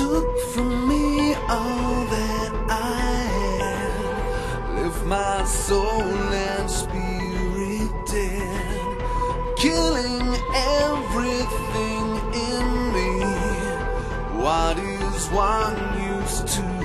took from me all that I had, left my soul and spirit dead, killing everything in me. What is one used to?